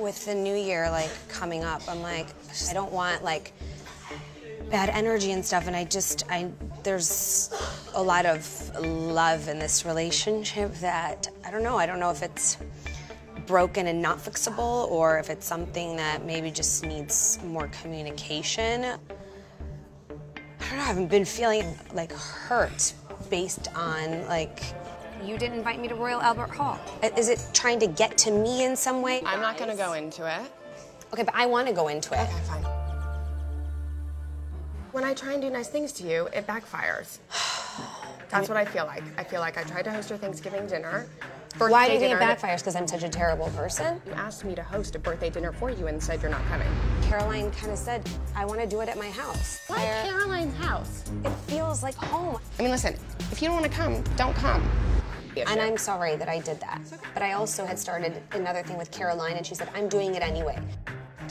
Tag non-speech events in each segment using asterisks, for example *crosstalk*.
with the new year like coming up, I'm like, I don't want like bad energy and stuff, and I just, I there's a lot of love in this relationship that I don't know. I don't know if it's broken and not fixable, or if it's something that maybe just needs more communication. I don't know. I haven't been feeling like hurt based on like you didn't invite me to Royal Albert Hall. Uh, is it trying to get to me in some way? I'm not gonna go into it. Okay, but I want to go into it. Okay, fine. When I try and do nice things to you, it backfires. *sighs* That's what I feel like. I feel like I tried to host your Thanksgiving dinner. birthday Why do you think it backfires? Because I'm such a terrible person? You asked me to host a birthday dinner for you and said you're not coming. Caroline kind of said, I want to do it at my house. Why I- Caroline's house? It feels like home. I mean, listen, if you don't want to come, don't come. And I'm sorry that I did that. But I also had started another thing with Caroline, and she said, I'm doing it anyway.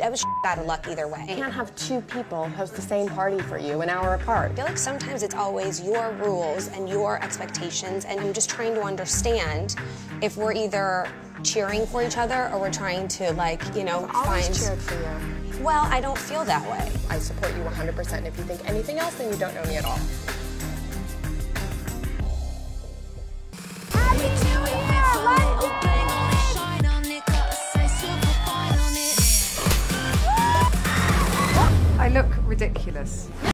I was *laughs* out of luck either way. You can't have two people host the same party for you an hour apart. I feel like sometimes it's always your rules and your expectations, and I'm just trying to understand if we're either cheering for each other or we're trying to, like, you know, I've always find. cheered for you. Well, I don't feel that way. I support you 100%. And if you think anything else, then you don't know me at all. Ridiculous.